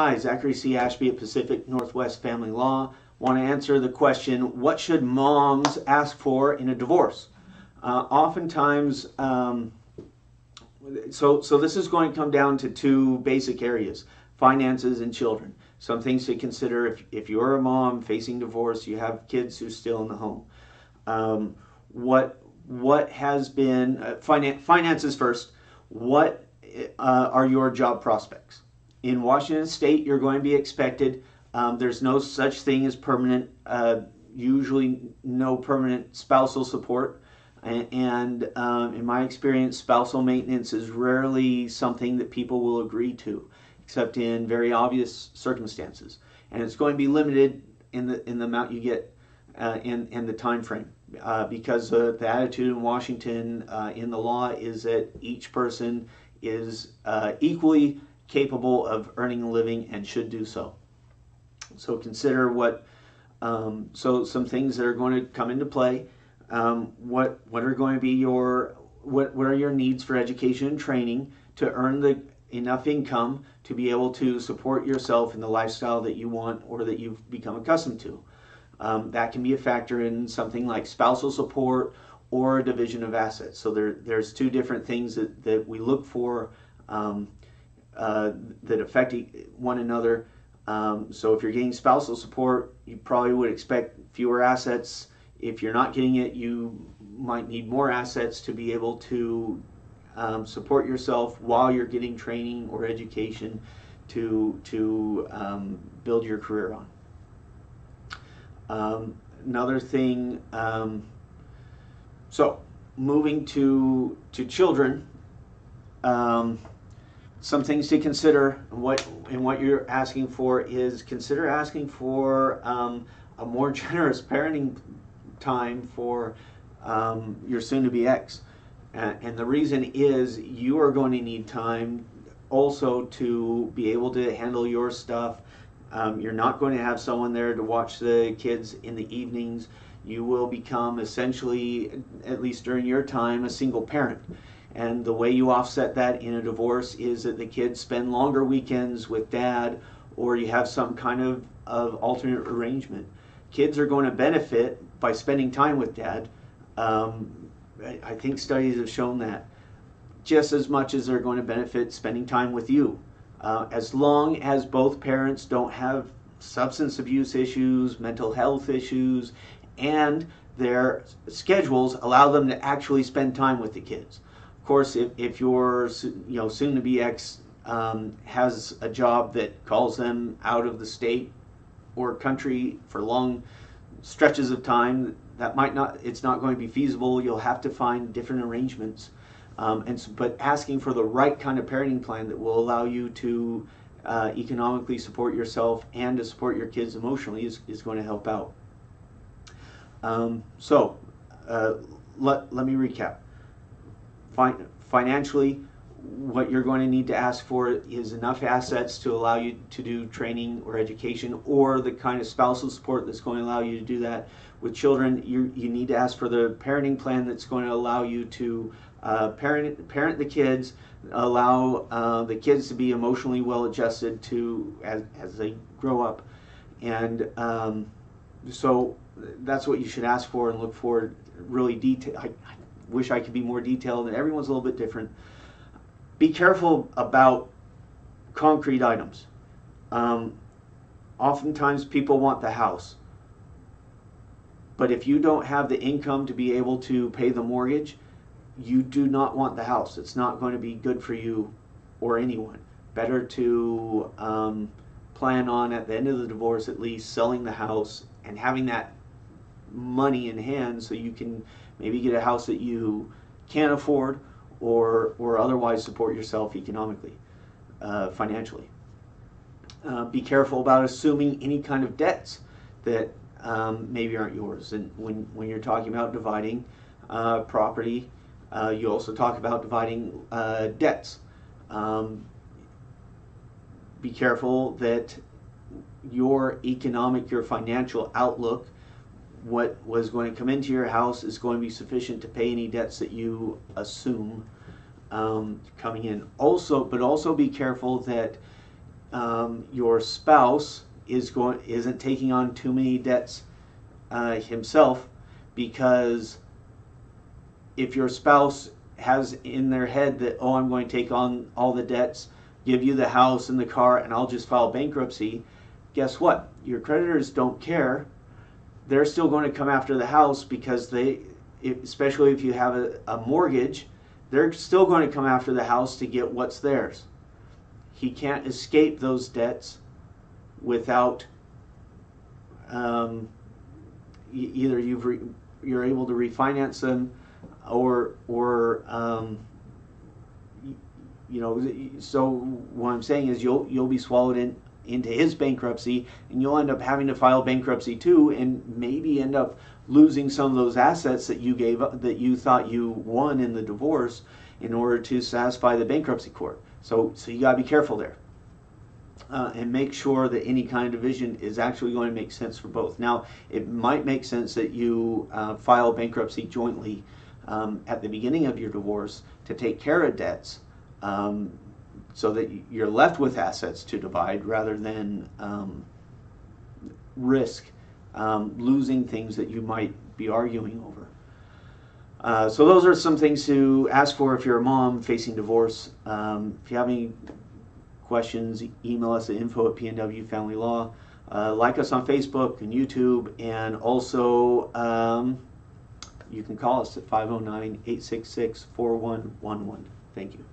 Hi, Zachary C. Ashby at Pacific Northwest Family Law. Want to answer the question what should moms ask for in a divorce? Uh, oftentimes, um, so, so this is going to come down to two basic areas finances and children. Some things to consider if, if you're a mom facing divorce, you have kids who's still in the home. Um, what, what has been, uh, finan- finances first, what uh, are your job prospects? In Washington State, you're going to be expected. Um, there's no such thing as permanent, uh, usually no permanent spousal support. And, and um, in my experience, spousal maintenance is rarely something that people will agree to, except in very obvious circumstances. And it's going to be limited in the in the amount you get uh, in in the time frame, uh, because uh, the attitude in Washington uh, in the law is that each person is uh, equally capable of earning a living and should do so. So consider what, um, so some things that are going to come into play. Um, what what are going to be your what what are your needs for education and training to earn the enough income to be able to support yourself in the lifestyle that you want or that you've become accustomed to. Um, that can be a factor in something like spousal support or a division of assets. So there, there's two different things that, that we look for um, uh, that affect one another. Um, so if you're getting spousal support, you probably would expect fewer assets. If you're not getting it, you might need more assets to be able to um, support yourself while you're getting training or education to to um, build your career on. Um, another thing, um, so moving to to children, um, some things to consider. What and what you're asking for is consider asking for um, a more generous parenting time for um, your soon-to-be ex. Uh, and the reason is you are going to need time also to be able to handle your stuff. Um, you're not going to have someone there to watch the kids in the evenings. You will become essentially, at least during your time, a single parent. And the way you offset that in a divorce is that the kids spend longer weekends with dad, or you have some kind of, of alternate arrangement. Kids are going to benefit by spending time with dad. Um, I, think studies have shown that just as much as they're going to benefit spending time with you. Uh, as long as both parents don't have substance abuse issues, mental health issues, and their schedules allow them to actually spend time with the kids course, if, if your you know soon to be ex um, has a job that calls them out of the state or country for long stretches of time, that might not it's not going to be feasible. You'll have to find different arrangements. Um, and so, but asking for the right kind of parenting plan that will allow you to uh, economically support yourself and to support your kids emotionally is, is going to help out. Um, so uh, let, let me recap financially, what you're going to need to ask for is enough assets to allow you to do training or education or the kind of spousal support that's going to allow you to do that. With children, you, you need to ask for the parenting plan that's going to allow you to uh, parent, parent the kids, allow uh, the kids to be emotionally well adjusted to as, as they grow up. And um, so that's what you should ask for and look for really detail. I, wish I could be more detailed, and everyone's a little bit different. Be careful about concrete items. Um, oftentimes, people want the house. But if you don't have the income to be able to pay the mortgage, you do not want the house. It's not going to be good for you or anyone. Better to um, plan on, at the end of the divorce at least, selling the house and having that money in hand so you can maybe get a house that you can't afford or, or otherwise support yourself economically, uh, financially. Uh, be careful about assuming any kind of debts that um, maybe aren't yours. And when, when you're talking about dividing uh, property, uh, you also talk about dividing uh, debts. Um, be careful that your economic, your financial outlook what was going to come into your house is going to be sufficient to pay any debts that you assume um, coming in. Also, but also be careful that um, your spouse is going isn't taking on too many debts uh, himself, because if your spouse has in their head that oh I'm going to take on all the debts, give you the house and the car, and I'll just file bankruptcy, guess what? Your creditors don't care. They're still going to come after the house because they, especially if you have a, a mortgage, they're still going to come after the house to get what's theirs. He can't escape those debts without um, either you've re- you're able to refinance them or or um, you know so what I'm saying is you'll you'll be swallowed in into his bankruptcy and you'll end up having to file bankruptcy too and maybe end up losing some of those assets that you gave up that you thought you won in the divorce in order to satisfy the bankruptcy court so so you got to be careful there uh, and make sure that any kind of division is actually going to make sense for both. Now, it might make sense that you uh, file bankruptcy jointly um, at the beginning of your divorce to take care of debts um, so that you're left with assets to divide rather than um, risk um, losing things that you might be arguing over. Uh, so those are some things to ask for if you're a mom facing divorce. Um, if you have any questions, email us at info at PNW Family Law. Uh, like us on Facebook and YouTube, and also um, you can call us at 509 866 4111. Thank you.